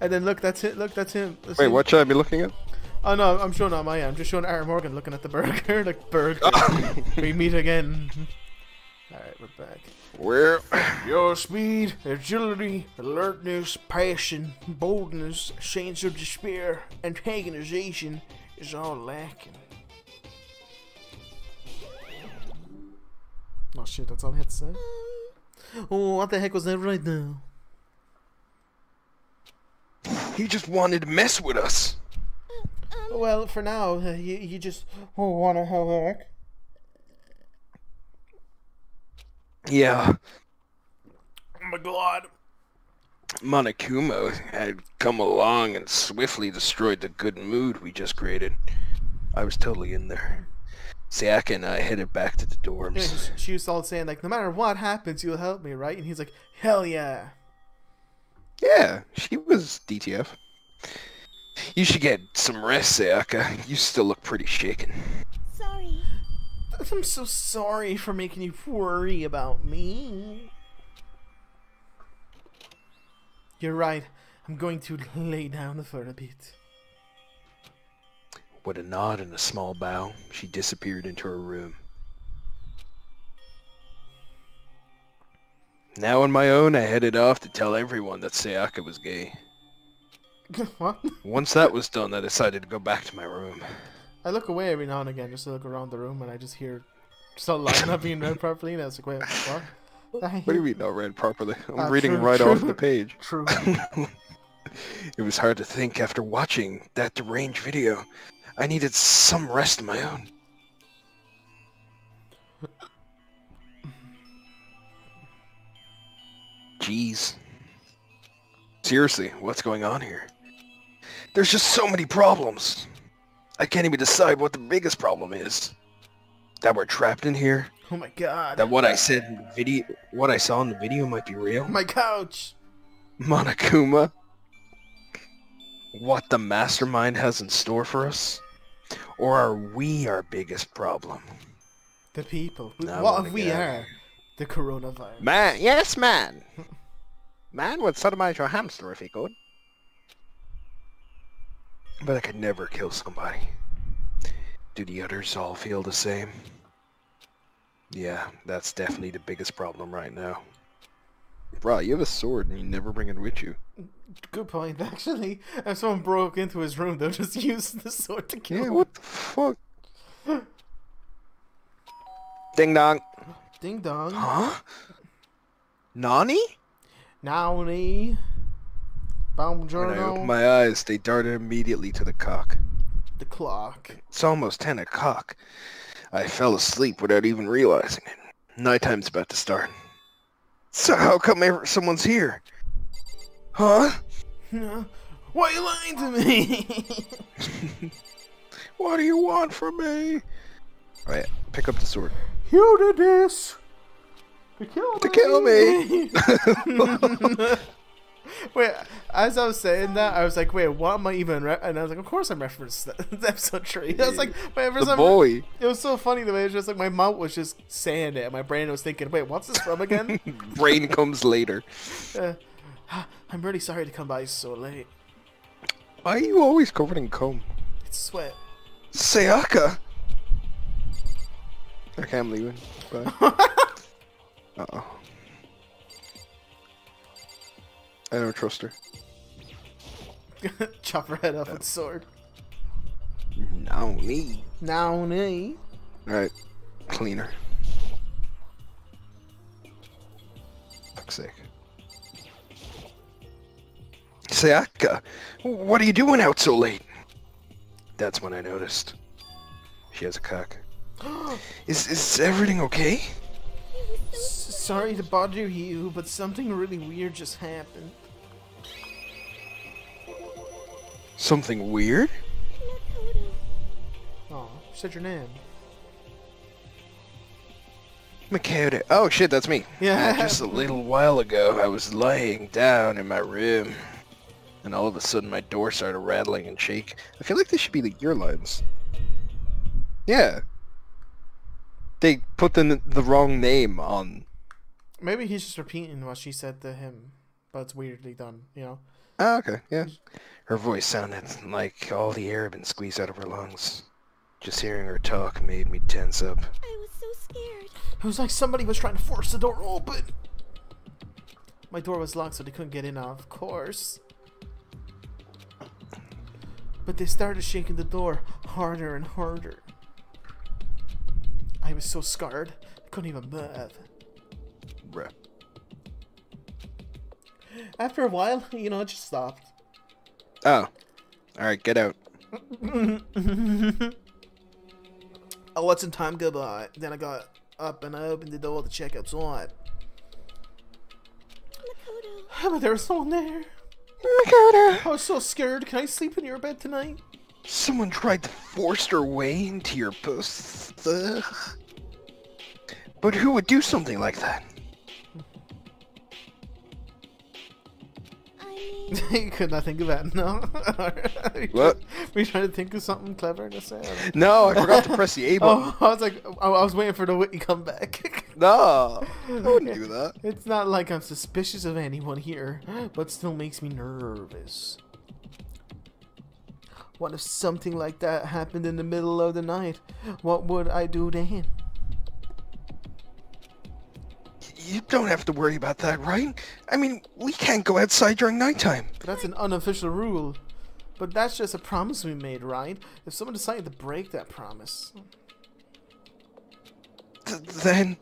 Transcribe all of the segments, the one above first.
And then look, that's it. Look, that's him. That's Wait, him. what should I be looking at? Oh no, I'm showing on my end. I'm just showing Aaron Morgan looking at the burger. like burger. Oh. we meet again. All right, we're back. Where? Your speed, agility, alertness, passion, boldness, sense of despair, antagonization is all lacking. Oh shit, that's all I had to say. Mm. Oh, what the heck was that right now? He just wanted to mess with us. Well, for now, uh, you, you just oh, wanna have work. Yeah, Oh my god. Monokuma had come along and swiftly destroyed the good mood we just created. I was totally in there. Sayaka and I headed back to the Yeah, dorms. she was all saying like, no matter what happens, you'll help me, right? And he's like, hell yeah. Yeah, she was DTF. You should get some rest, Sayaka. You still look pretty shaken. Sorry. I'm so sorry for making you worry about me. You're right. I'm going to lay down for a bit. With a nod and a small bow, she disappeared into her room. Now on my own, I headed off to tell everyone that Sayaka was gay. what? Once that was done, I decided to go back to my room. I look away every now and again just to look around the room and I just hear just a line not being read properly and I was like, wait, what? What do you mean not read properly? I'm Ah, reading true, right off the page. True. It was hard to think after watching that deranged video. I needed some rest of my own. Jeez. Seriously, what's going on here? There's just so many problems. I can't even decide what the biggest problem is. That we're trapped in here. Oh my god. That what I said in the video, what I saw in the video might be real. My couch. Monokuma. What the mastermind has in store for us? Or are we our biggest problem? The people. No, I what wanna if we get are the coronavirus? Man, yes, man. Man would sodomize your hamster if he could. But I could never kill somebody. Do the others all feel the same? Yeah, that's definitely the biggest problem right now. Bro, you have a sword and you never bring it with you. Good point, actually. If someone broke into his room, they'll just use the sword to kill Yeah, him. what the fuck? Ding dong. Ding dong. Huh? Nani? Nowny. When I opened my eyes, they darted immediately to the cock. The clock. It's almost 10 o'clock. I fell asleep without even realizing it. Nighttime's about to start. So how come ever someone's here? Huh? Why are you lying to me? What do you want from me? Alright, pick up the sword. you did this. To kill To kill me. wait, as I was saying that, I was like, wait, what am I even? Re-? And I was like, of course I'm referencing episode three. I was like, wait, for The boy. It was so funny the way it was just like my mouth was just saying it, and my brain was thinking, wait, what's this from again? Brain comes later. uh, I'm really sorry to come by so late. Why are you always covered in comb? It's sweat. Sayaka! Okay, I'm leaving. Bye. Uh-oh. I don't trust her. Chop her head off with a sword. No, me. Now, me. Alright, cleaner. Fuck's sake. Sayaka, what are you doing out so late? That's when I noticed. She has a cock. Is is everything okay? S- sorry to bother you, but something really weird just happened. Something weird? Oh, said your name. Makoto. Oh shit, that's me. Yeah. Uh, just a little while ago, I was lying down in my room, and all of a sudden my door started rattling and shake. I feel like this should be the your lines. Yeah. They put the the wrong name on. Maybe he's just repeating what she said to him, but it's weirdly done, you know? Oh, okay, yeah. Her voice sounded like all the air had been squeezed out of her lungs. Just hearing her talk made me tense up. I was so scared. It was like somebody was trying to force the door open. My door was locked, so they couldn't get in, of course. But they started shaking the door harder and harder. I was so scarred, I couldn't even move. Bruh. After a while, you know, it just stopped. Oh. Alright, get out. Oh, what's in time? Goodbye. Then I got up and I opened the door to check outside. Makoto. But there was someone there. Makoto! I was so scared. Can I sleep in your bed tonight? Someone tried to force their way into your puss. Ugh. But who would do something like that? I you could not think of that, no? What? Were you trying to think of something clever to say? No, I forgot to press the A oh, button. Oh, I was like, I I was waiting for the witty comeback. No, I wouldn't do that. it's not like I'm suspicious of anyone here, but still makes me nervous. What if something like that happened in the middle of the night? What would I do then? You don't have to worry about that, right? I mean, we can't go outside during nighttime. That's an unofficial rule. But that's just a promise we made, right? If someone decided to break that promise. Th- then,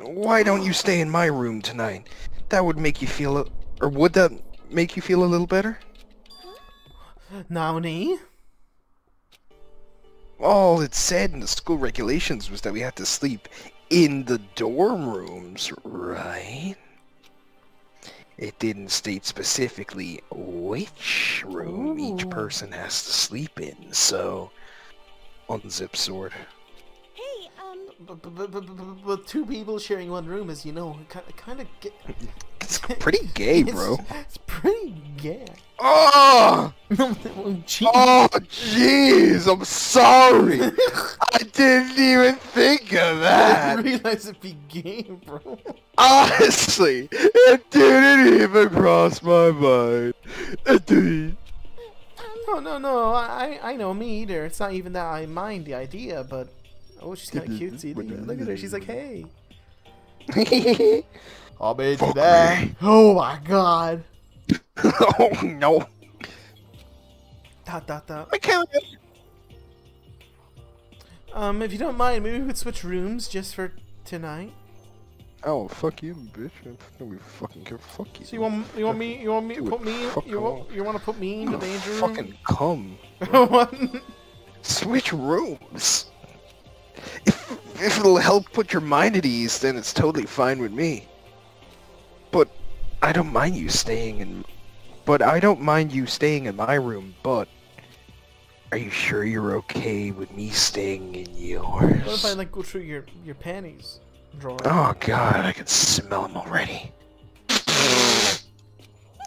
why don't you stay in my room tonight? That would make you feel, a- or would that make you feel a little better? Nani? All it said in the school regulations was that we had to sleep in the dorm rooms, right? It didn't state specifically which room each person has to sleep in, so... Unzip sword. But, but, but, but, but, but two people sharing one room is, you know, kind of, kind of get. It's pretty gay, bro. It's, it's pretty gay. Oh! Gee. Oh, jeez, I'm sorry. I didn't even think of that. I didn't realize it'd be gay, bro. Honestly, it didn't even cross my mind. It didn't. No, no, no. I, I I know me either. It's not even that I mind the idea, but oh, she's kind of cutesy. Look at her. She's like, hey. I'll be Fuck today. me. Oh my god. oh no. Dot dot dot. I can't. Um, if you don't mind, maybe we could switch rooms just for tonight. Oh, fuck you, bitch. I don't fucking care. Fuck you. So you want you want me you want me to put me fuck you want you want to put me in the danger room? fucking come. what? Switch rooms. If if it'll help put your mind at ease, then it's totally fine with me. But I don't mind you staying in. But I don't mind you staying in my room. But are you sure you're okay with me staying in yours? What if I like go through your your panties drawer? Oh god, I can smell them already.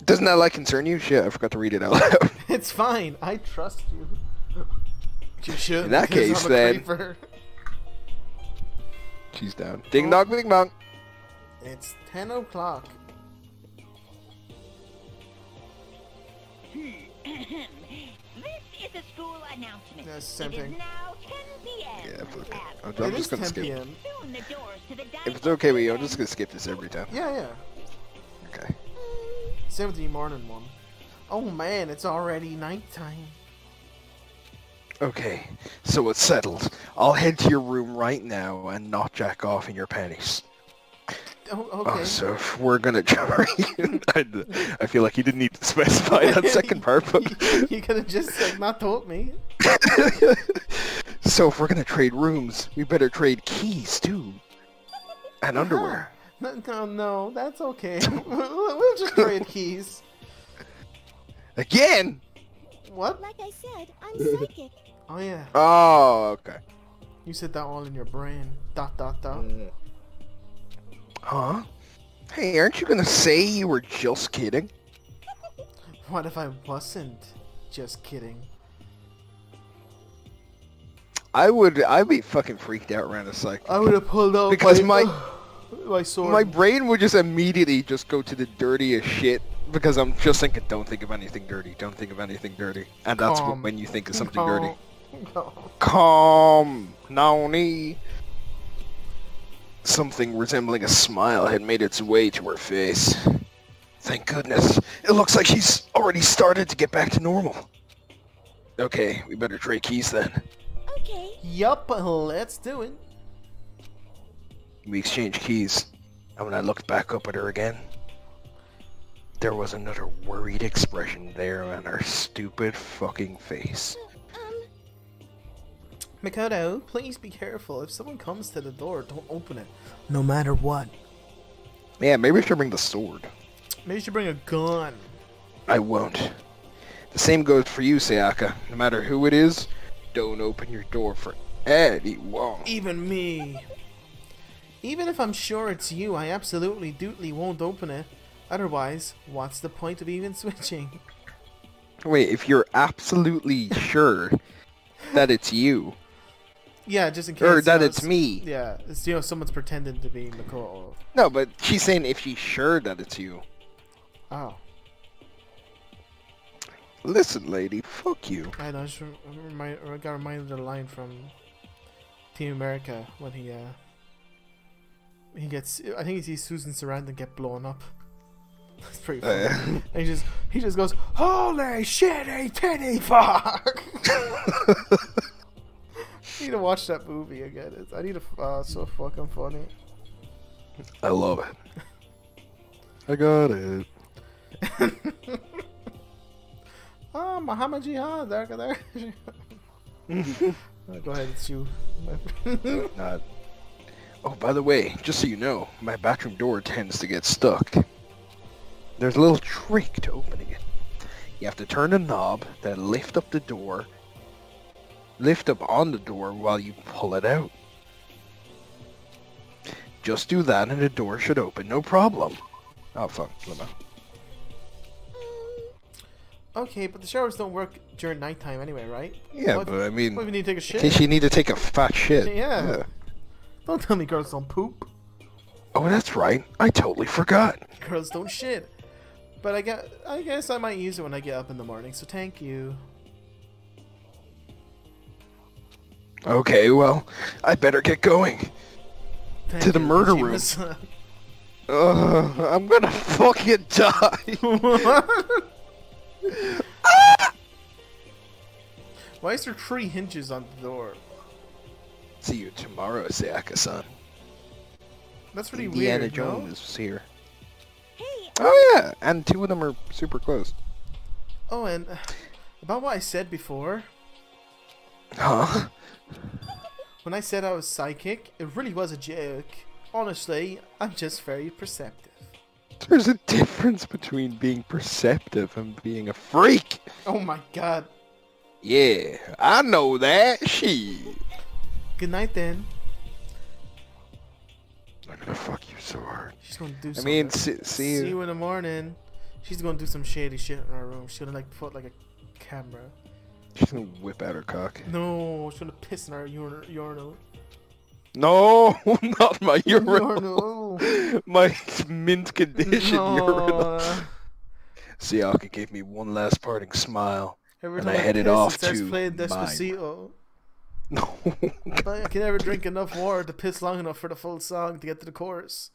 Doesn't that like concern you? Shit, I forgot to read it out loud. It's fine. I trust you. You should. In that case, then- creeper. She's down. Ding dong, ding dong. It's ten o'clock. This is a school announcement. That's the same it is thing. now 10 p.m. Yeah, fuck it. I'm, I'm is just gonna 10 skip. p.m. Soon the doors to the If it's okay with you, I'm just gonna skip this every time. Yeah, yeah. Okay. Same with the morning one. Oh man, it's already nighttime. Okay, so it's settled. I'll head to your room right now and not jack off in your panties. Oh, Oh, okay. so if we're gonna try, I, I feel like you didn't need to specify that second part, but you, you could have just like not told me. so if we're gonna trade rooms, we better trade keys too, and ah, underwear. No, no, no, that's okay. we'll, we'll just trade keys. Again? What? like I said, I'm psychic. Oh yeah, Oh, okay. you said that all in your brain. Dot dot dot. Huh? Hey, aren't you gonna say you were just kidding? What if I wasn't? Just kidding. I would. I'd be fucking freaked out around a psych. I would have pulled out Because my my- my sword. My brain would just immediately just go to the dirtiest shit Because I'm just thinking, don't think of anything dirty. Don't think of anything dirty. And that's Calm. when you think of something dirty. Calm. Calm, Noni. Something resembling a smile had made its way to her face. Thank goodness. It looks like he's already started to get back to normal. Okay, we better trade keys then. Okay. Yup, let's do it. We exchanged keys, and when I looked back up at her again, there was another worried expression there on her stupid fucking face. Makoto, please be careful. If someone comes to the door, don't open it. No matter what. Yeah, maybe we should bring the sword. Maybe you should bring a gun. I won't. The same goes for you, Sayaka. No matter who it is, don't open your door for anyone. Even me. Even if I'm sure it's you, I absolutely dootly won't open it. Otherwise, what's the point of even switching? Wait, if you're absolutely sure that it's you, Yeah, just in case. or you that know, it's me. Yeah, it's, you know, someone's pretending to be Makoto. No, but she's saying if she's sure that it's you. Oh, Listen, lady, fuck you. I know. I, just re- remind, I got reminded of the line from Team America when he uh he gets. I think he sees Susan Sarandon get blown up. That's pretty funny. Uh, And he just he just goes, "Holy shit, a titty fuck!" I need to watch that movie again. It's, I need to. Uh, it's so fucking funny. I love it. I got it. Oh, Muhammad Jihad, there, there. Uh, Go ahead, it's you. Uh, oh, by the way, just so you know, my bathroom door tends to get stuck. There's a little trick to opening it. You have to turn the knob, then lift up the door, lift up on the door while you pull it out. Just do that and the door should open, no problem. Oh fuck, Lima. um, okay, but the showers don't work during nighttime anyway, right? Yeah, What- but I mean, What if you need to take a in shit? case you need to take a fat shit. Yeah. Don't tell me girls don't poop. Oh, that's right. I totally forgot. Girls don't shit. But I got. I guess I might use it when I get up in the morning. So thank you. Okay, well, I better get going. Thank To the murder room. Kojima-san. Ugh, I'm gonna fucking die. Why is there three hinges on the door? See you tomorrow, Sayaka-san. That's really Indiana weird. no? Jones is here. hey, Oh yeah, and two of them are super close. Oh, and uh, about what I said before, Huh? when I said I was psychic, it really was a joke. Honestly, I'm just very perceptive. There's a difference between being perceptive and being a freak. Oh my god. Yeah, I know that. She. Good night then. I'm gonna fuck you so hard. She's gonna do I mean, see, see See you. you in the morning. She's gonna do some shady shit in our room. She's gonna like put like a camera. She's gonna whip out her cock. No, she's gonna piss in our urinal. urinal. No, not my urinal. Urinal. my mint condition urinal. No. Sayaka gave me one last parting smile. Every And time I headed off to playing mine. Despacito. No. I can never drink enough water to piss long enough for the full song to get to the chorus.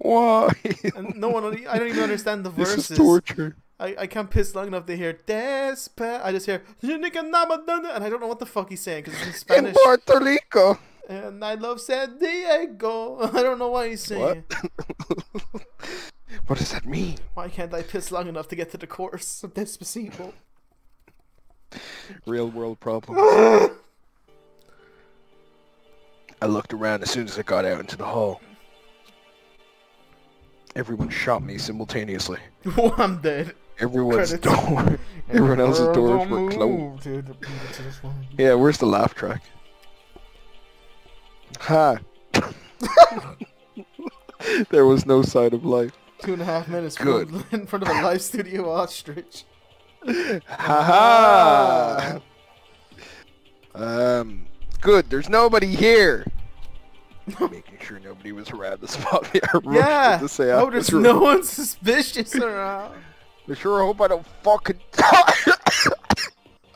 Why? And no one, I don't even understand the verses. this is torture. I, I can't piss long enough to hear Despa. I just hear and I don't know what the fuck he's saying because it's in In Spanish. Puerto Rico. And I love San Diego. I don't know what he's saying. What? what does that mean? Why can't I piss long enough to get to the chorus of Despacito? Real world problem. I looked around as soon as I got out into the hall. Everyone shot me simultaneously. Oh, I'm dead. Everyone's Credits. door. Everyone else's doors were move, closed. dude. Repeat it to this one. Yeah, where's the laugh track? Ha! there was no sign of life. Two and a half minutes Good. in front of a live studio ostrich. Ha ha! Um, good. There's nobody here. Making sure nobody was around the spot. I rushed Yeah. to say there's no one suspicious around. I sure hope I don't fucking.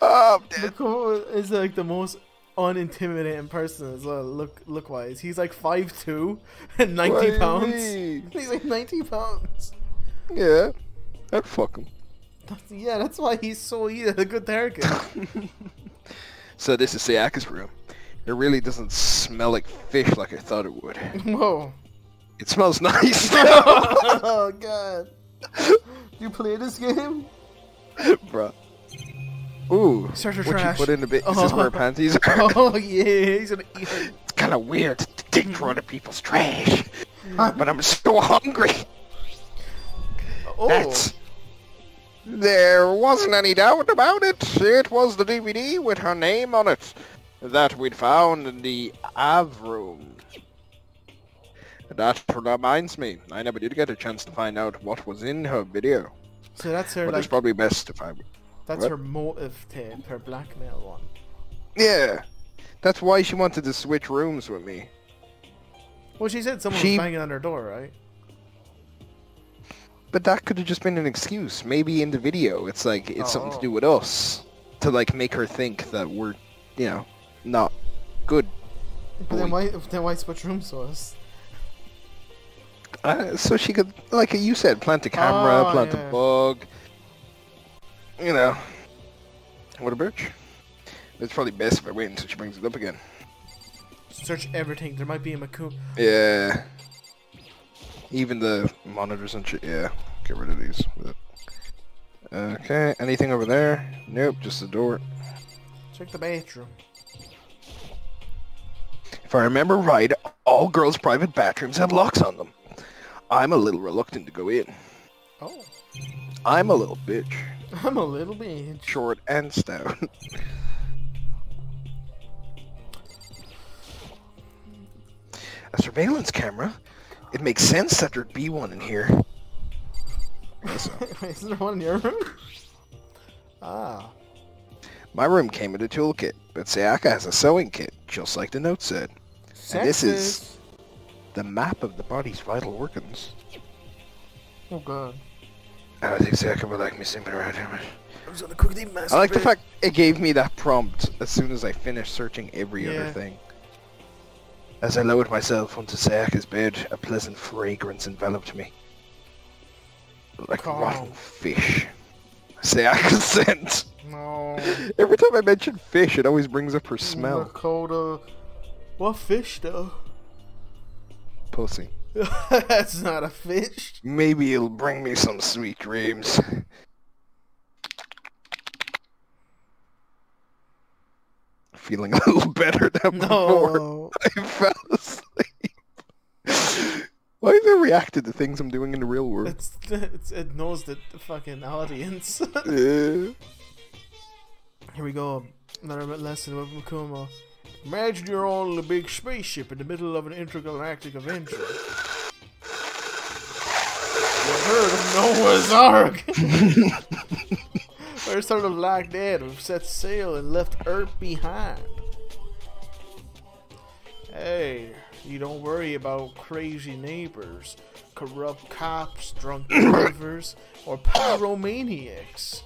oh, I'm is like the most unintimidating person as well. Look, look wise, he's like five two and ninety pounds. He's like ninety pounds. Yeah, I'd fuck him. That's, yeah, that's why he's so he had a good target. So this is Sayaka's room. It really doesn't smell like fish like I thought it would. Whoa. It smells nice. oh god. Do you play this game? Bruh. Ooh, Search what trash. you put in a bit? Is this where Oh. panties are? Oh yeah, he's gonna eat it. It's kind of weird to dig through other people's trash, but I'm so hungry. Oh, That's. There wasn't any doubt about it. It was the DVD with her name on it that we'd found in the Av room. That reminds me, I never did get a chance to find out what was in her video. so that's her But it's probably best if I... that's what? her motive tape, her blackmail one. Yeah, that's why she wanted to switch rooms with me. Well, she said someone She- was banging on her door, right? But that could have just been an excuse. Maybe in the video, it's like it's something to Oh. do with us to like make her think that we're, you know, not good. But then why then why switch rooms to us? Uh, so she could, like you said, plant a camera, Oh, plant yeah. a bug. You know, what a bitch. It's probably best if I wait until she brings it up again. Search everything. There might be a Maku. Yeah. Even the monitors and shit. Yeah. Get rid of these. Okay. Anything over there? Nope. Just the door. Check the bathroom. If I remember right, all girls' private bathrooms have locks on them. I'm a little reluctant to go in. Oh, I'm a little bitch. I'm a little bitch. Short and stout. a surveillance camera? It makes sense that there'd be one in here. So. Is there one in your room? Ah, My room came with a toolkit, but Sayaka has a sewing kit, just like the note said. And this is- The map of the body's vital organs. Oh god. I don't think Sayaka would like me sleeping around here much. I was gonna like the fact it gave me that prompt as soon as I finished searching every other thing. As I lowered myself onto Sayaka's bed, a pleasant fragrance enveloped me. Like Calm. rotten fish. Sayaka's scent. No. Every time I mention fish, it always brings up her smell. Dakota. What fish though? Pussy. That's not a fish. Maybe it'll bring me some sweet dreams. Feeling a little better than before. I fell asleep. Why is it reacted to things I'm doing in the real world? It's, it's it knows the fucking audience. Uh, Here we go. Another lesson with Makuma. Imagine you're on a big spaceship in the middle of an intergalactic adventure. You heard of Noah's Ark? We're sort of like that. We've set sail and left Earth behind. Hey, you don't worry about crazy neighbors, corrupt cops, drunk drivers, or pyromaniacs.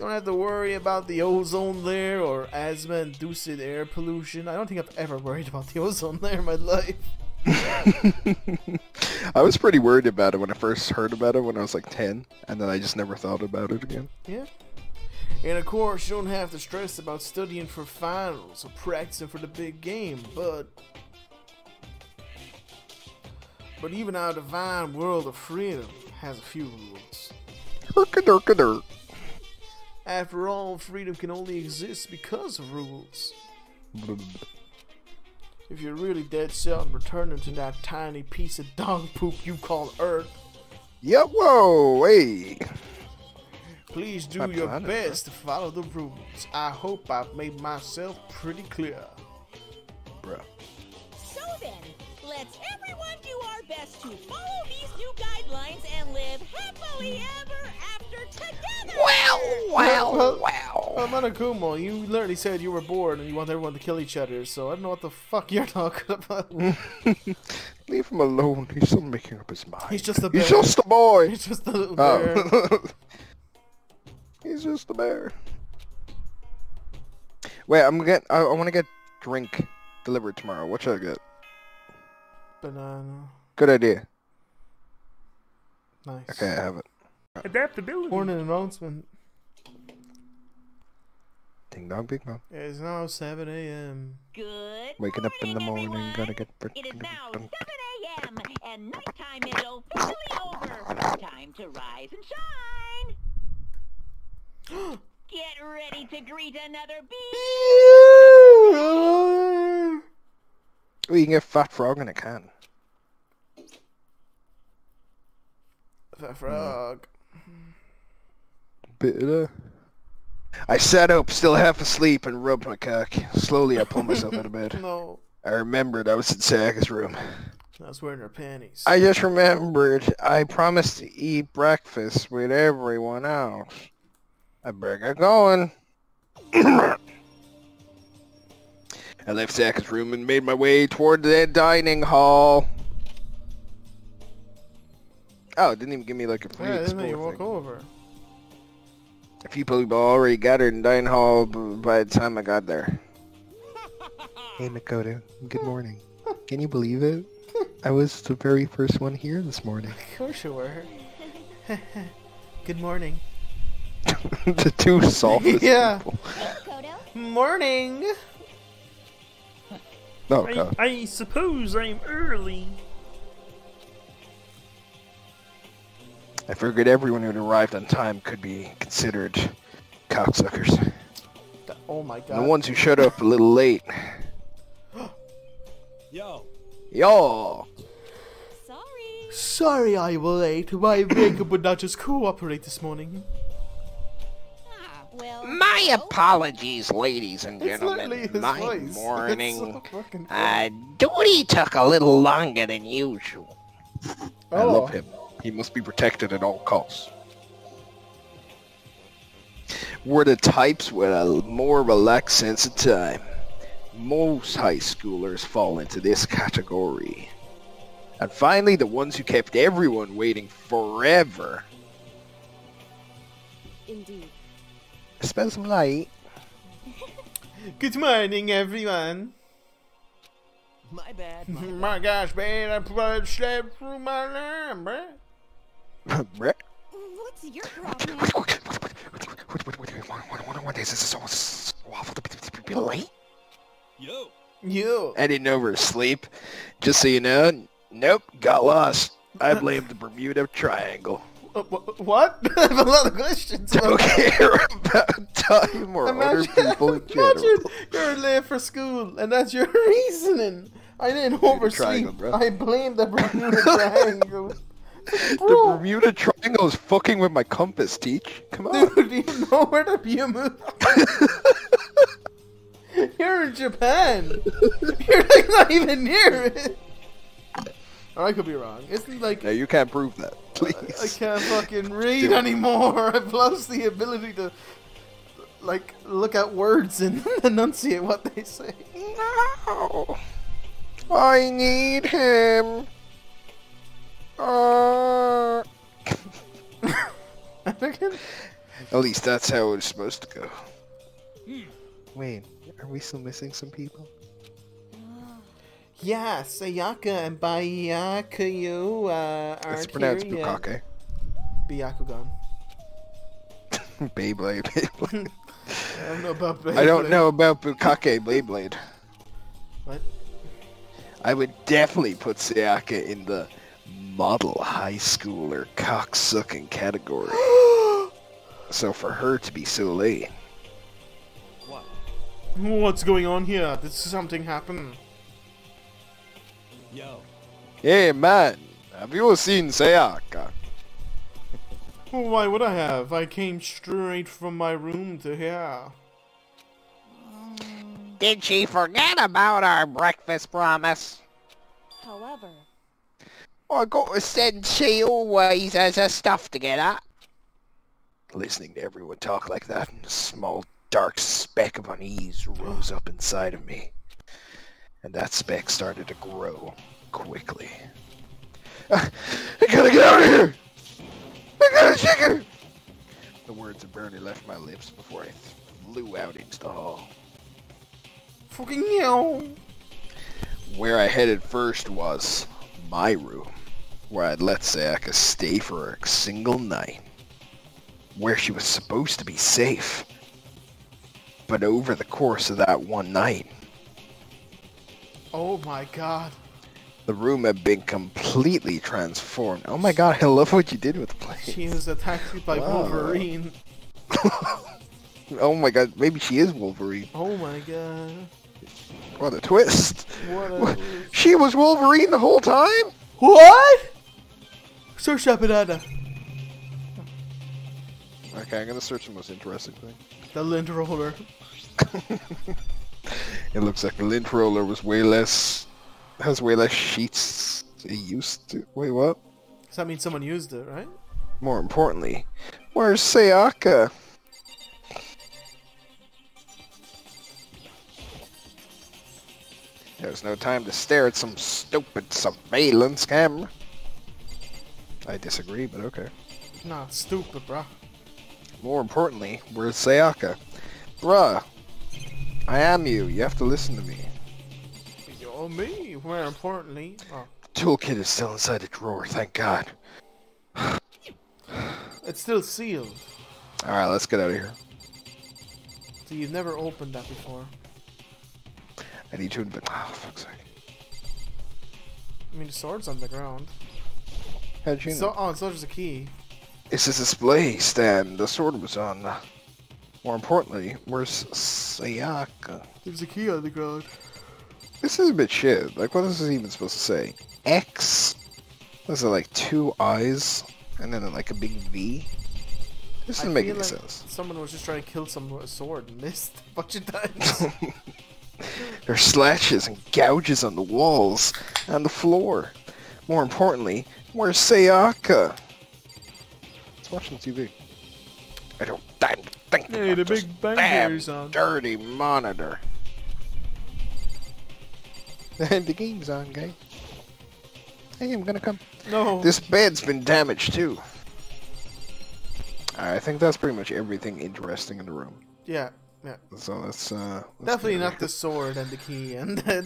You don't have to worry about the ozone layer or asthma-induced air pollution. I don't think I've ever worried about the ozone layer in my life. I was pretty worried about it when I first heard about it when I was like 10, and then I just never thought about it again. Yeah. And of course, you don't have to stress about studying for finals or practicing for the big game, but. But even our divine world of freedom has a few rules. Herkadurkadur. After all, freedom can only exist because of rules. If you're really dead set on returning to that tiny piece of dog poop you call Earth, Yeah, whoa, hey. please do My your planet, best to follow the rules. I hope I've made myself pretty clear. Bruh. So then, let's everyone do our best to follow these new guidelines and live happily ever after together. Wow, Well, wow. Well, Manakumo, you literally said you were bored and you want everyone to kill each other, so I don't know what the fuck you're talking about. Leave him alone. He's still making up his mind. He's just a bear. He's just a boy. He's just a little bear. Oh. He's just a bear. Wait, I'm gonna get. I, I want to get drink delivered tomorrow. What should I get? Banana. Good idea. Nice. Okay, I have it. Adaptability. Morning announcement. Ding dong, big mom. It is now 7 a.m. Good Waking up in the morning, everyone. gotta get. It is now 7 a.m. and nighttime is officially over. Time to rise and shine. Get ready to greet another bee. Oh, you can get fat frog in a can. The frog. Bit of. I sat up, still half asleep, and rubbed my cock. Slowly, I pulled myself out of bed. No. I remembered I was in Saga's room. I was wearing her panties. I just remembered I promised to eat breakfast with everyone else. I better get going. I left Saga's room and made my way toward the dining hall. Oh, it didn't even give me like a free yeah, explore you walk over. A few people were already gathered in dining hall by the time I got there. Hey Makoto, good morning. Can you believe it? I was the very first one here this morning. Of course you were. Good morning. the two softest Yeah. people. Kodo? Morning. Oh I, god. I suppose I'm early. I figured everyone who arrived on time could be considered cocksuckers. Oh my And god. the ones who showed up a little late. Yo, Yo! Sorry. Sorry I was late. My makeup would not just cooperate this morning. Ah, well. My hello. apologies, ladies and gentlemen. literally his My voice. It's morning. so fucking Uh, duty took a little longer than usual. I Oh. love him. He must be protected at all costs. We're the types with a more relaxed sense of time. Most high schoolers fall into this category. And finally, the ones who kept everyone waiting forever. Indeed. Spend some light. Good morning, everyone. my bad. My bad. gosh, man, I probably slept through my alarm, bruh. Brett? What's your problem? What is this so awful to be late? Yo, You. I didn't oversleep. Just so you know, nope, got lost. I blame the Bermuda Triangle. Uh, wh- what? I have a lot of questions. Don't care about time or other people in general. imagine you're late for school and that's your reasoning. I didn't oversleep. Triangle, bro. I blame the Bermuda Triangle. The Bermuda Triangle is fucking with my compass, Teach. Come on. dude, do you know where the Bermuda? You're in Japan. You're like not even near it. Or I could be wrong. Isn't like No, you can't prove that. Please. I Please. can't fucking read anymore. I've lost the ability to like look at words and enunciate what they say. No. I need him. Uh, at least that's how it's supposed to go. Wait, are we still missing some people? Yeah, Sayaka and Byakuya uh, It's aren't pronounced here yet. Bukake. Byakugan. Beyblade. Beyblade. I don't know about I don't know about Bukake Beyblade. What? I would definitely put Sayaka in the model high schooler cocksucking category. so for her to be so late. what? What's going on here? Did something happen? Yo, Hey man, have you seen Sayaka? Why would I have? I came straight from my room to here. Did she forget about our breakfast promise? However, Oh, I got to send she always has her stuff together. Listening to everyone talk like that a small dark speck of unease rose up inside of me. And that speck started to grow quickly. I gotta get out of here! I gotta check her! The words had barely left my lips before I flew out into the hall. Fucking hell! Where I headed first was my room, where I'd let Sayaka stay for a single night, where she was supposed to be safe. But over the course of that one night, Oh my god. the room had been completely transformed. Oh my god, I love what you did with the place. She was attacked by Wow. Wolverine. oh my god, maybe she is Wolverine. Oh my god. What a twist. What? a... She was Wolverine the whole time? What? Search that banana. Okay, I'm gonna search the most interesting thing. The lint roller. It looks like the lint roller was way less, has way less sheets it used to. Wait, what? Does that mean someone used it, right? More importantly, where's Sayaka? There's no time to stare at some stupid surveillance camera. I disagree, but okay. Nah, stupid, bruh. More importantly, where's Sayaka? Bruh, I am you. You have to listen to me. Oh, me. More importantly. Oh, Toolkit is still inside the drawer, thank God. it's still sealed. Alright, let's get out of here. So you've never opened that before. I need to invent. Oh, ah, fuck's sake. I mean, the sword's on the ground. How'd you know? So, oh, so there's a key. It's a display stand. The sword was on. More importantly, where's Sayaka? There's a key on the ground. This is a bit shit. Like, what is this even supposed to say? X? Was it like two eyes and then like a big V? This doesn't I make any like sense. Someone was just trying to kill some with a sword and missed a bunch of times. There are slashes and gouges on the walls and the floor. More importantly, where's Sayaka? It's watching TV. I don't damn think Hey, about the Big Bang damn Theory's on. dirty monitor. And the game's on, guy. Hey, I'm gonna come. no. This bed's been damaged too. I think that's pretty much everything interesting in the room. Yeah, yeah. So let's uh. let's Definitely not the sword and the key and then.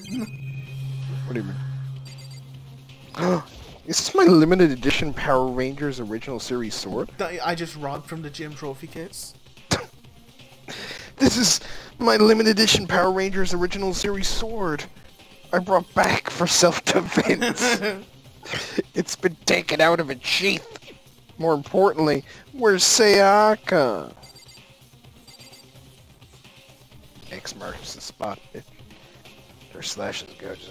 What do you mean? Is this my limited edition Power Rangers original series sword? I I just robbed from the gym trophy case. This is my limited edition Power Rangers original series sword. I brought back for self-defense. it's been taken out of its sheath. More importantly, where's Sayaka? X marks the spot. Their slashes gouges.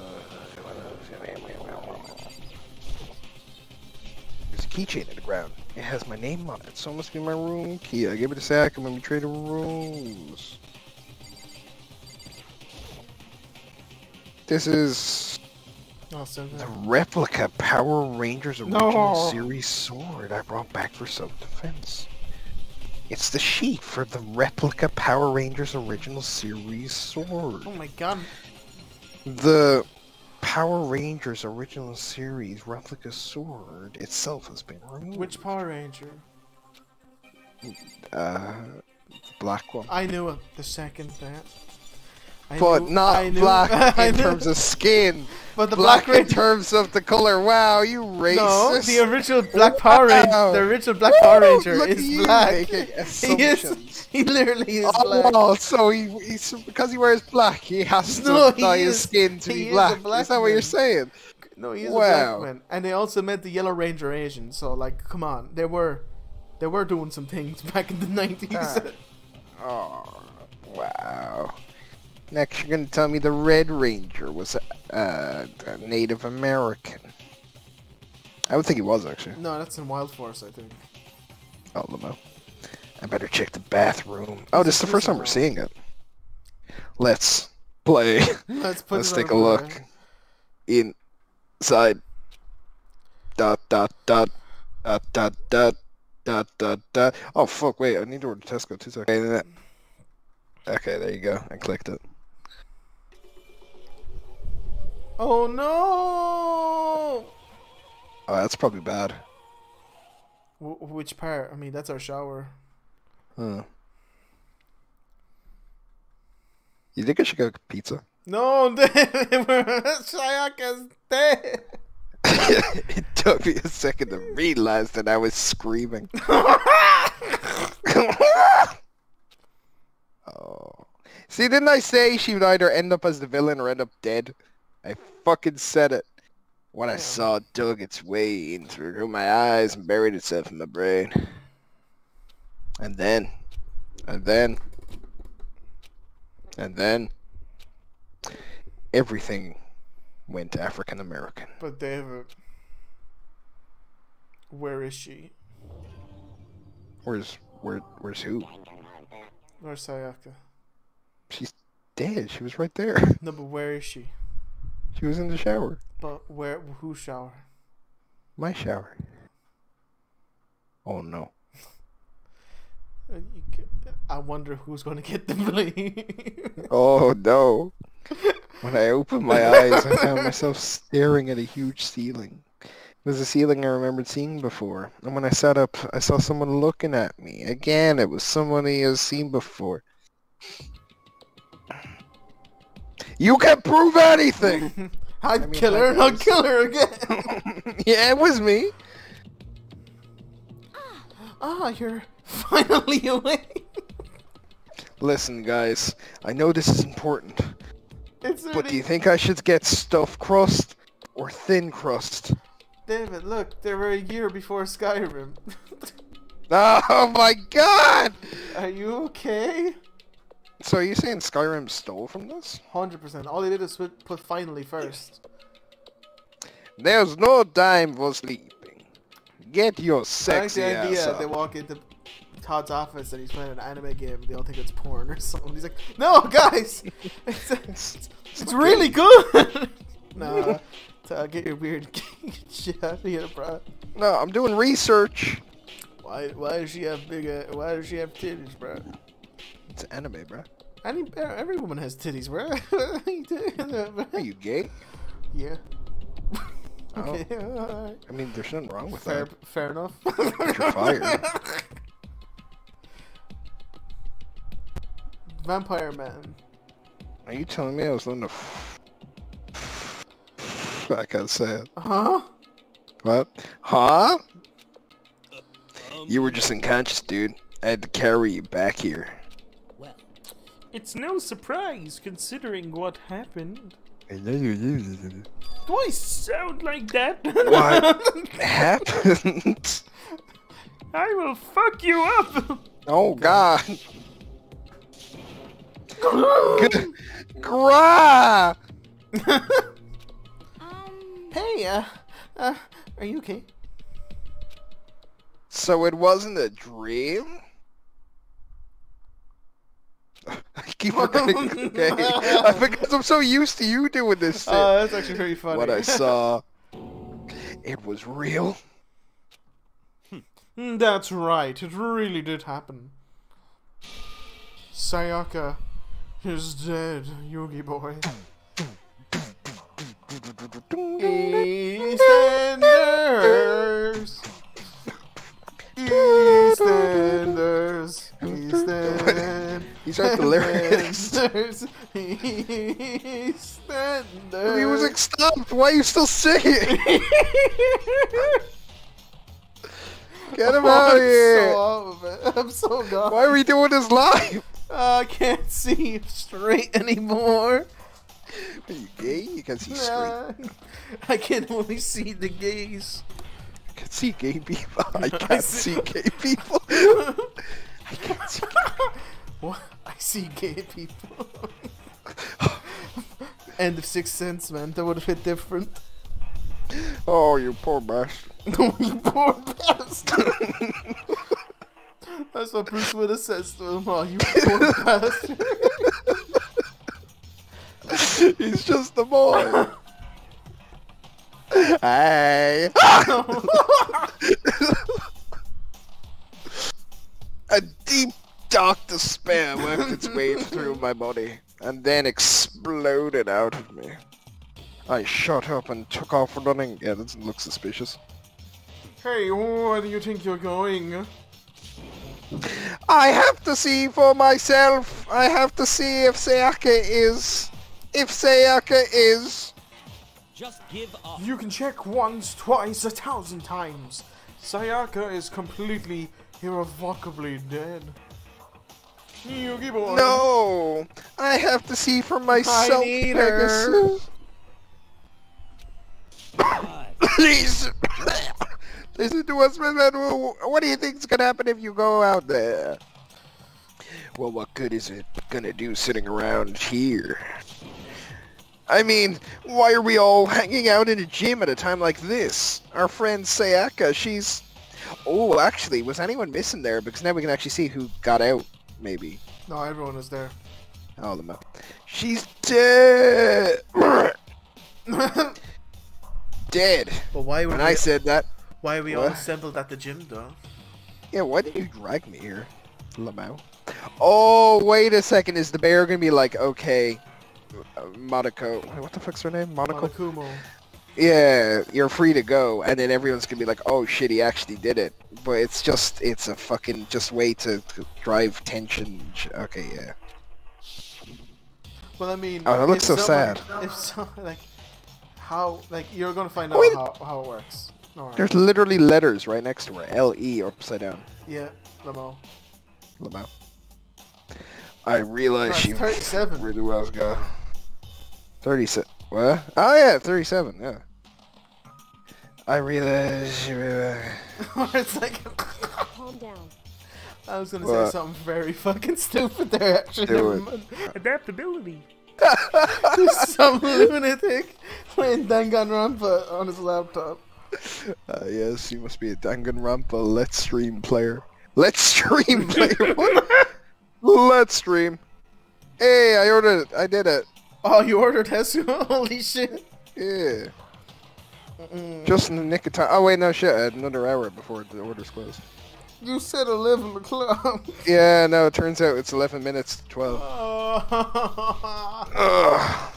Keychain in the ground. It has my name on it, so it must be my room key. I gave it to Sayaka when we traded rooms. This is Oh, so the replica Power Rangers original No. series sword I brought back for self-defense. It's the sheet for the replica Power Rangers original series sword. Oh my god. The Power Rangers original series replica sword itself has been removed. Which Power Ranger? Uh, the black one. I knew it the second that. I But knew- not black in terms of skin. But the black, Black in terms of the color. Wow, you racist. No, the original Black Power Ranger. Wow. The original Black Power Ranger look is black. He is. He literally is black. Oh, so he, he's because he wears black, he has to No, he dye his is- skin to be is a black. black Is that what you're saying? No, he is a black man. And they also made the Yellow Ranger Asian. So like, come on, they were, they were doing some things back in the nineties. Ah. Oh, wow. Next, you're going to tell me the Red Ranger was uh, a Native American. I would think he was, actually. No, that's in Wild Force, I think. Oh, Lemo. I better check the bathroom. Oh, this is the first time we're seeing it. Let's play. Let's, Let's take a look. Inside. Dot, dot, dot. Dot, dot, dot. Dot, dot, dot. Oh, fuck, wait. I need to order Tesco. Two seconds. Okay, there you go. I clicked it. Oh no! Oh, that's probably bad. W- which part? I mean, that's our shower. Huh. You think I should go get pizza? No, Sayaka's dead. it took me a second to realize that I was screaming. oh. See, didn't I say she would either end up as the villain or end up dead? I fucking said it. When I saw it dug its way in through my eyes and buried itself in my brain. And then, and then, and then, everything went African American. But David, where is she? Where's where where's who? Where's Sayaka? She's dead. She was right there. No, but where is she? She was in the shower. But where? Whose shower? My shower. Oh no. Uh, I wonder who's going to get the blame. Oh no. When I opened my eyes, I found myself staring at a huge ceiling. It was a ceiling I remembered seeing before. And when I sat up, I saw someone looking at me. Again, it was someone I had seen before. You can't prove anything! I'd mean, kill her and I'll kill her again. yeah, it was me. Ah, you're finally awake. Listen, guys, I know this is important, It's but do you think I should get stuffed crust or thin crust? David, look, they were a year before Skyrim. Oh my god! Are you okay? So are you saying Skyrim stole from this? 100%. All they did is put, put finally first. There's no time for sleeping. Get your I like sexy the ass idea up. they walk into Todd's office and he's playing an anime game and they all think it's porn or something. He's like, no, guys! It's, it's, it's really good! nah, Todd, get your weird shit out of here, bro. No, I'm doing research. Why, why does she have big, uh, why does she have titties, bro? It's anime, bro. Any, every woman has titties, bro. Are you doing there, bro? Are you gay? Yeah. Oh. okay, alright. I mean, there's nothing wrong with Fair, that. fair enough. You're fired. Vampire Man. Are you telling me I was doing the? I can't say it. Huh? What? Huh? Um, You were just unconscious, dude. I had to carry you back here. It's no surprise considering what happened. Do I Sound like that? What happened? I will fuck you up. Oh God! Gra! Um, Hey, uh, uh, are you okay? So it wasn't a dream? I keep forgetting. Okay, I because I'm so used to you doing this shit. Uh, that's actually pretty funny. what I saw, it was real. Mm, That's right. It really did happen. Sayaka is dead, Yugi boy. EastEnders! EastEnders! EastEnders! These aren't the lyrics. he was music stopped. Why are you still singing? Get him Oh, out of here. So of it. I'm so gone. Why are we doing this live? Uh, I can't see straight anymore. Are you gay? You can see straight. Nah, I can only see the gays. I can see gay people. I I can't see- see gay people. I can't see. What? I see gay people. End of Sixth Sense, man. That would have hit different. Oh, you poor bastard. you poor bastard. That's what Bruce Willis says to him. Oh, you poor bastard. He's just a boy. Hey. a deep despair worked its way through my body and then exploded out of me. I shot up and took off running. Yeah, that doesn't look suspicious. Hey, where do you think you're going? I have to see for myself. I have to see if Sayaka is. If Sayaka is. Just give up. You can check once, twice, a thousand times. Sayaka is completely, irrevocably dead. Boy. No! I have to see for myself, need her. Pegasus. Please! Listen to us, man. What do you think's gonna happen if you go out there? Well, what good is it gonna do sitting around here? I mean, why are we all hanging out in a gym at a time like this? Our friend Sayaka, she's... Oh, actually, was anyone missing there? Because now we can actually see who got out, maybe. No, everyone is there. Oh, the mo- She's dead! dead! But why When I said that, why are we all assembled at the gym, though? yeah, why did you drag me here, Lamau? Oh, wait a second, is the bear gonna be like, okay, uh, Monoko, what the fuck's her name? Monaco? Monokumo. Yeah, you're free to go, and then everyone's gonna be like, oh shit, he actually did it. But it's just, it's a fucking, just way to, to drive tension. Okay, yeah. Well, I mean, Oh, that looks so someone- sad. If so, like, how, like, you're gonna find out Wait. how, how it works. No, There's literally letters right next to her, L-E upside down. yeah, Lamo. Lamau. I realize That's she 37. really well go. 37. What? Oh yeah, 37, yeah. I realize she really... it's like, Calm down. I was gonna What? say something very fucking stupid there, actually. Do Never it. mind. Adaptability. Some lunatic playing Danganronpa on his laptop. Uh, yes, you must be a Danganronpa Let's Stream player. Let's Stream player? What? Let's Stream. Hey, I ordered it. I did it. Oh, you ordered Hesu? Holy shit. Yeah. Just in the nick of time. Oh wait, no shit. I had another hour before the order's closed. You said 11 o'clock. Yeah, no, it turns out it's 11 minutes to 12. Oh,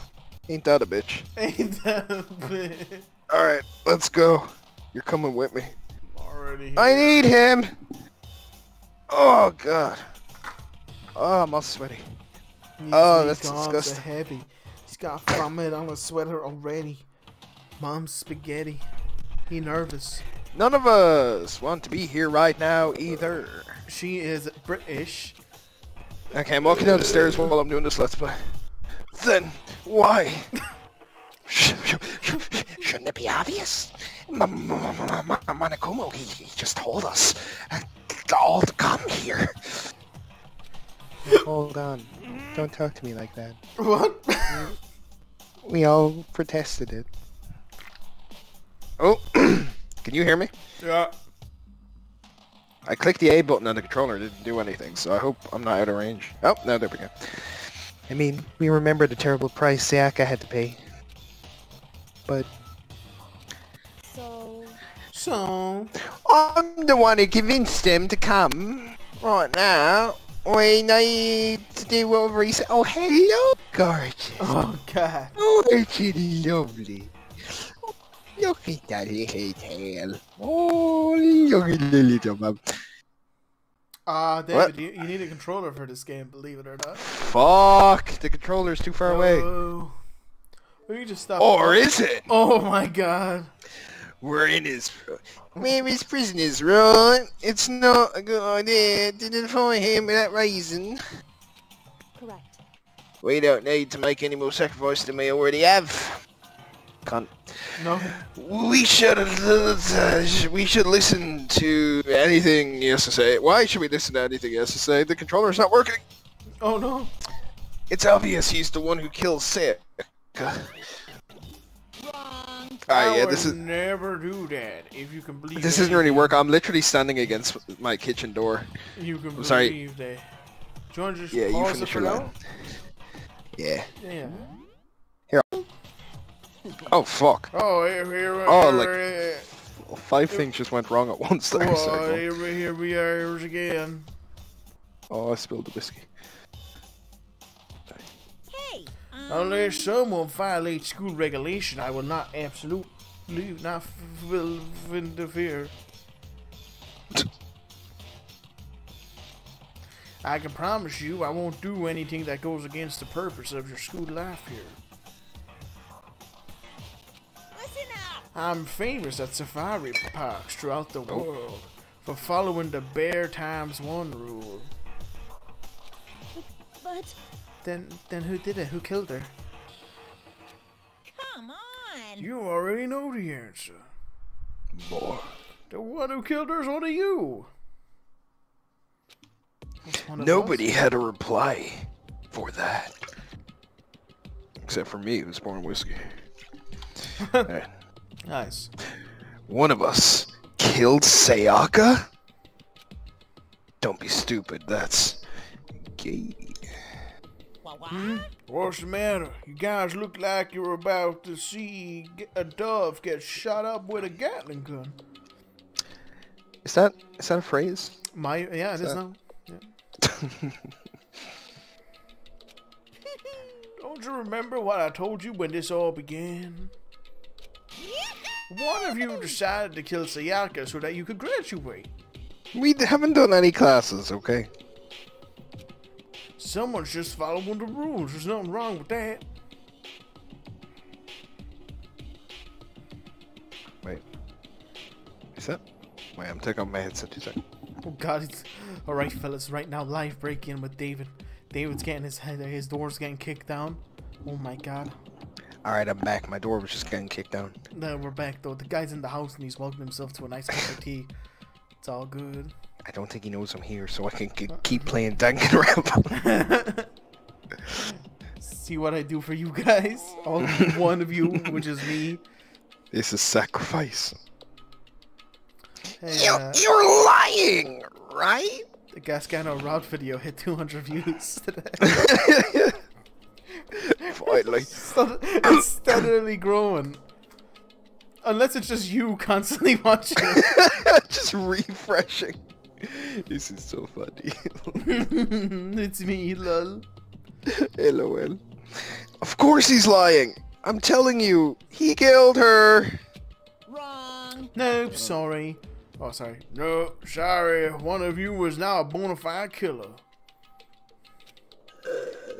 Ain't that a bitch? ain't that a bitch? Alright, let's go. You're coming with me. I'm Already I need him! Oh, God. Oh, I'm all sweaty. He's- Oh, that's that's gone so disgusting. heavy. He's got vomit on his sweater already. Mom's spaghetti. He nervous. None of us want to be here right now either. She is British. Okay, I'm walking down the stairs while I'm doing this let's play. Then, why? Shouldn't it be obvious? Monokumo, he, he just told us uh, all to come here. Hold on. Don't talk to me like that. What? We all protested it. Oh, can you hear me? yeah. I clicked the A button on the controller, it didn't do anything, so I hope I'm not out of range. Oh, no, there we go. I mean, we remember the terrible price Sayaka had to pay. But So, So, I'm the one who convinced them to come. Right now, we need to do what we said. Oh, hello, gorgeous. oh god. Oh, aren't you lovely? Look at that little tail. Oh, look at the little mum. Ah, What? David, you, you need a controller for this game, believe it or not. Fuck, the controller's too far away. Oh. Will you just stop? Or is it? Oh my god. We're in his... Where his prison is, right? It's not a good idea to defy him for that reason. correct. We don't need to make any more sacrifice than we already have. Can't. No. We should uh, we should listen to anything he has to say. Why should we listen to anything he has to say? The controller's not working. Oh no. It's obvious he's the one who kills Sick. I yeah, would this is never do that. If you can believe. this isn't really work. I'm literally standing against my kitchen door. You can I'm sorry. believe that. Do you just Yeah, you finish for your now? line. Yeah. Yeah. Oh fuck. Oh, here, here, Oh, here, like- here, Five things just went wrong at once there. oh, Sorry. here, we- here we are again. Oh, I spilled the whiskey. Unless someone violates school regulation, I will not absolutely not f- will interfere. I can promise you I won't do anything that goes against the purpose of your school life here. listen up. I'm famous at safari parks throughout the oh. world for following the bear times one rule. But Then, then who did it? Who killed her? come on. You already know the answer. More. The one who killed her is one of you. One of Nobody us? had a reply for that. Except for me, it was born whiskey. Alright. Nice. One of us killed Sayaka? Don't be stupid, that's gay. What? what? Hmm? What's the matter? You guys look like you're about to see a dove get shot up with a Gatling gun. Is that is that a phrase? My yeah, it is that- now. Don't you remember what I told you when this all began? One of you decided to kill Sayaka so that you could graduate. we haven't done any classes, okay? Someone's just following the rules. There's nothing wrong with that. Wait. Is that? Wait, I'm taking off my headset. Two seconds. Oh God! It's... All right, fellas. Right now, live break in with David. David's getting his head, his door's getting kicked down. Oh my God! Alright, I'm back. My door was just getting kicked down. No, we're back though. The guy's in the house and he's welcomed himself to a nice cup of tea. It's all good. I don't think he knows I'm here, so I can k- keep playing Danganronpa. See what I do for you guys. All one of you, which is me. this is sacrifice. Hey, uh, you're lying, right? the Gascano route video hit 200 views today. Finally. It's steadily growing. Unless it's just you constantly watching. just refreshing. This is so funny. it's me, lol. LOL. Of course he's lying. I'm telling you, he killed her. Wrong. Nope, sorry. Oh, sorry. No, sorry. One of you was now a bona fide killer.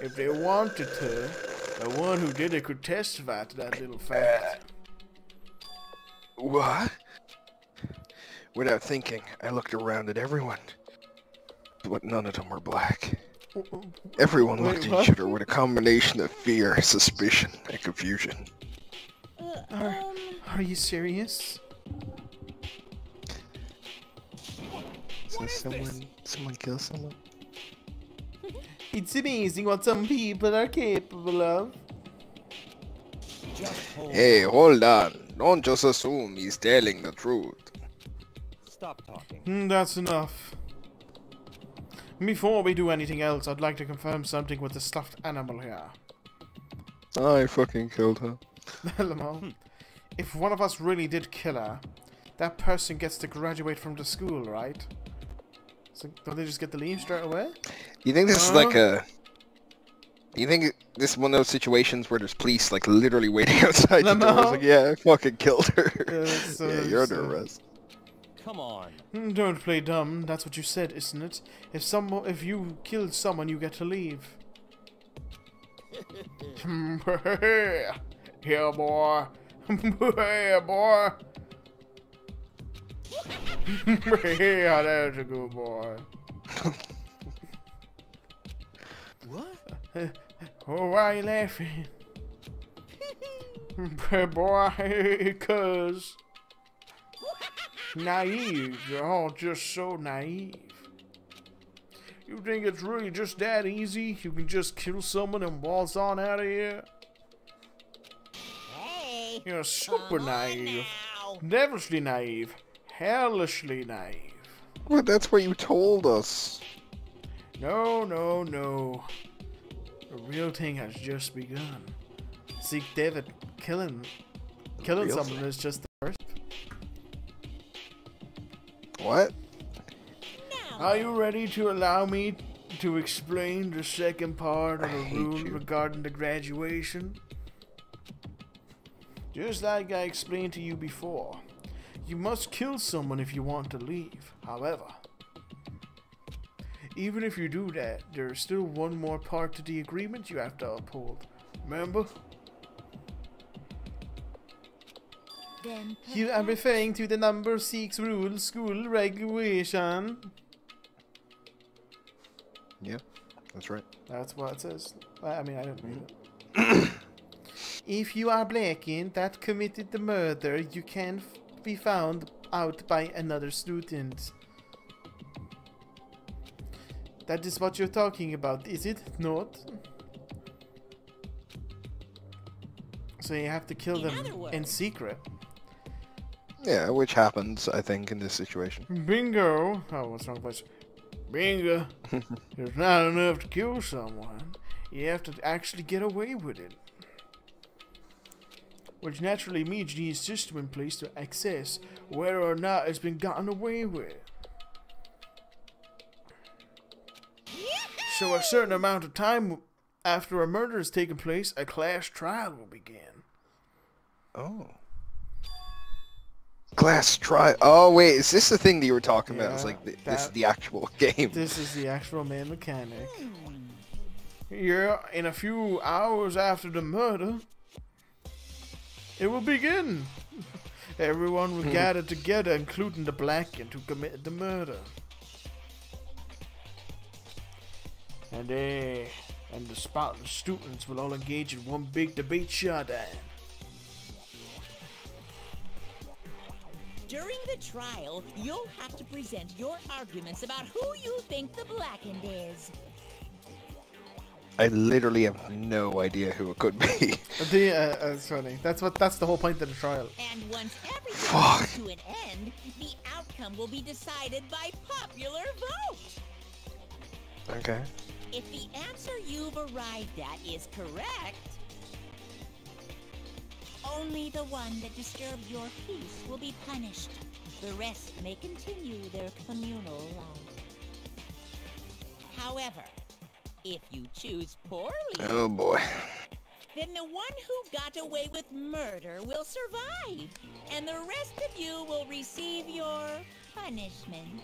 If they wanted to, the one who did it could testify to that little fact. What? Without thinking, I looked around at everyone. But none of them were black. Everyone Wait, looked at what? each other with a combination of fear, suspicion, and confusion. Uh, Are, um, are you serious? So someone, someone kill someone? It's amazing what some people are capable of. Hold. Hey, hold on. Don't just assume he's telling the truth. Stop talking. Hmm, that's enough. Before we do anything else, I'd like to confirm something with the stuffed animal here. I fucking killed her. Lamar, if one of us really did kill her, that person gets to graduate from the school, right? So don't they just get to leave straight away? You think this is like a... You think this is one of those situations where there's police like literally waiting outside the door? It's like, yeah, I fucking killed her. Yeah, so- yeah, you're under arrest. Come on. Hmm, Don't play dumb. That's what you said, isn't it? If someone, if you killed someone, you get to leave. yeah, boy. yeah, boy. yeah, that's a good boy. What? Oh, why are you laughing? boy, cuz. Naive. You're all just so naive. You think it's really just that easy? You can just kill someone and waltz on out of here? hey. You're super naive. now. Devilishly naive. Hellishly naive. Well, that's what you told us. No, no, no. The real thing has just begun. See, David, killing, killing Real someone is just the first. What? Are you ready to allow me to explain the second part of I the rule you. regarding the graduation? Just like I explained to you before, you must kill someone if you want to leave. However, even if you do that, there is still one more part to the agreement you have to uphold. Remember? You are referring to the number six rule school regulation. Yeah, that's right. That's what it says. I I mean, I didn't read it. Mm-hmm. if you are blackened that committed the murder, you can f- be found out by another student. That is what you're talking about, is it not? So you have to kill In them in words- secret. Yeah, which happens, I think, in this situation. Bingo! Oh, what's wrong place? Bingo! There's not enough to kill someone. You have to actually get away with it. Which naturally means you need a system in place to assess whether or not it's been gotten away with. So a certain amount of time after a murder has taken place, a class trial will begin. Oh. Glass try. Oh wait, is this the thing that you were talking about? It's like th- this is the actual game. This is the actual main mechanic. Yeah, in a few hours after the murder, it will begin. Everyone will hmm. gather together, including the blackened who committed the murder. And they and the spotless students will all engage in one big debate showdown. During the trial, you'll have to present your arguments about who you think the blackened is. I literally have no idea who it could be. The, uh, that's funny. That's what. That's the whole point of the trial. And once everything Fuck. comes to an end, the outcome will be decided by popular vote. okay. If the answer you've arrived at is correct, only the one that disturbed your peace will be punished. The rest may continue their communal life. However, if you choose poorly, Oh boy. then the one who got away with murder will survive, and the rest of you will receive your punishment.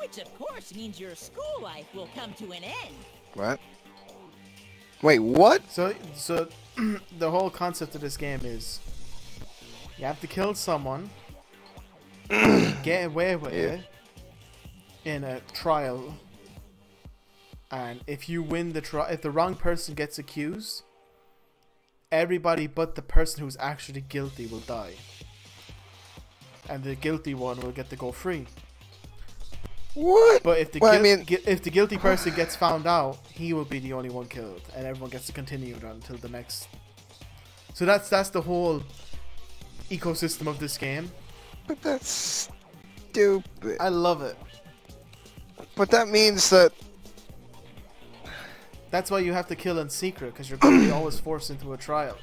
Which, of course, means your school life will come to an end. What? Wait, what? So, so the whole concept of this game is you have to kill someone, get away with Yeah. it in a trial, and if you win the trial, if the wrong person gets accused, everybody but the person who's actually guilty will die, and the guilty one will get to go free. What? But if the Well, I mean- gui- if the guilty person gets found out, he will be the only one killed, and everyone gets to continue until the next. So that's that's the whole ecosystem of this game. But that's stupid. I love it. But that means that That's why you have to kill in secret because you're going to be always forced into a trial.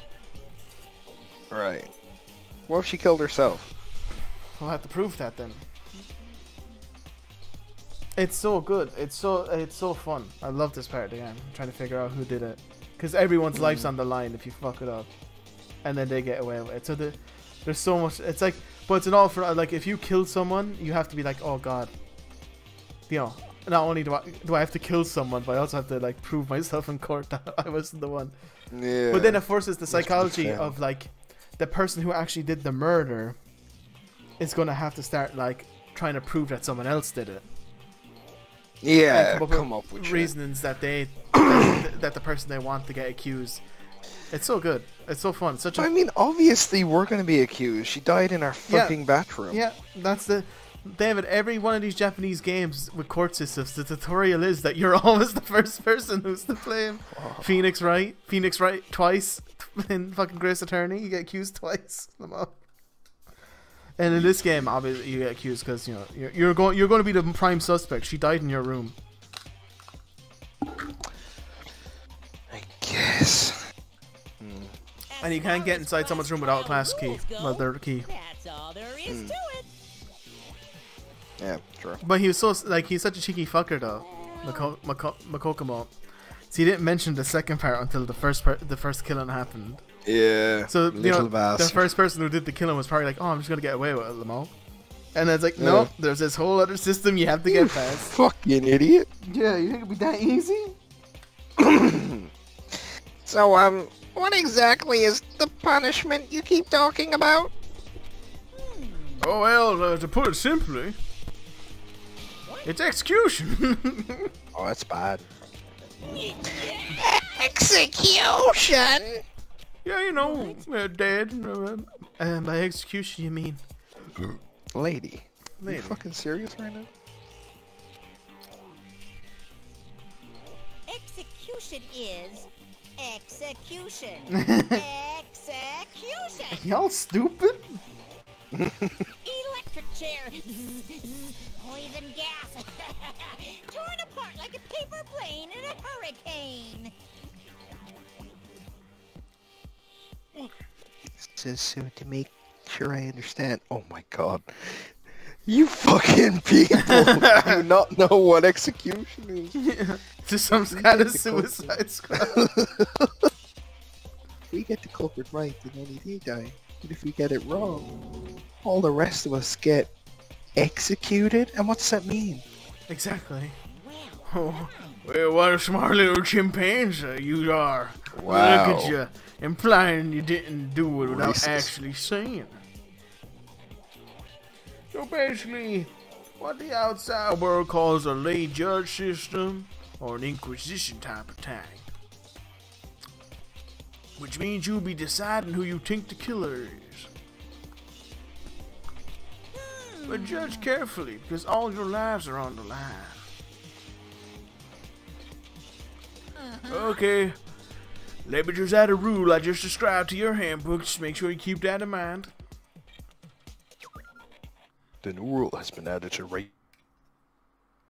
right. What if she killed herself? We'll have to prove that then. It's so good. It's so it's so fun. I love this part of the game. I'm trying to figure out who did it, because everyone's life's on the line if you fuck it up, and then they get away with it. So the, there's so much. It's like, but it's an all for like if you kill someone, you have to be like, oh god. You know, not only do I do I have to kill someone, but I also have to like prove myself in court that I wasn't the one. Yeah. But then of course it's the psychology of like the person who actually did the murder is gonna have to start like trying to prove that someone else did it. Yeah, And come up with reasons that they that, the person they want to get accused. It's so good. It's so fun. Such a I mean, obviously we're gonna be accused. She died in our Yeah. fucking bathroom. yeah. That's the David. Every one of these Japanese games with court systems, the tutorial is that you're always the first person who's to blame. Oh. Phoenix Wright, Phoenix Wright twice in fucking Grace Attorney. You get accused twice. Come on. And in this game, obviously, you get accused because you know you're, you're going you're going to be the prime suspect. She died in your room. I guess. And you can't get inside someone's room without a class key. Well, their key. That's all there is Hmm. to it. Yeah, sure. But he was so like he's such a cheeky fucker though. Mako- Mako- Makokomo. See, he didn't mention the second part until the first per- the first killing happened. Yeah. So you know, bastard. the first person who did the killing was probably like, "Oh, I'm just gonna get away with it, Lamo." And then it's like, no, Yeah. there's this whole other system you have to get past. Fucking idiot. Yeah, you think it'd be that easy? So, um, what exactly is the punishment you keep talking about? Oh well, uh, to put it simply, it's execution. Oh, that's bad. Execution! Yeah, you know, uh, dead. Uh, uh, by execution, you mean Lady. Are lady. you fucking serious right now? Execution is execution. execution. Y'all stupid? Electric chair. Poison gas. Torn apart like a paper plane in a hurricane. Says so to make sure I understand. Oh my god. You fucking people do not know what execution is. to some kind of suicide squad. We get the culprit right, then only they die. But if we get it wrong, all the rest of us get executed? And what does that mean? exactly. Oh, well, what a smart little chimpanzee you are. Wow. Look at you, implying you didn't do it without Racist. actually saying it. So basically, what the outside world calls a lay judge system, or an inquisition type attack. Which means you'll be deciding who you think the killer is. But judge hmm. carefully, because all your lives are on the line. Uh-huh. Okay, just add a rule I just described to your handbook. Just make sure you keep that in mind. The new rule has been added to rate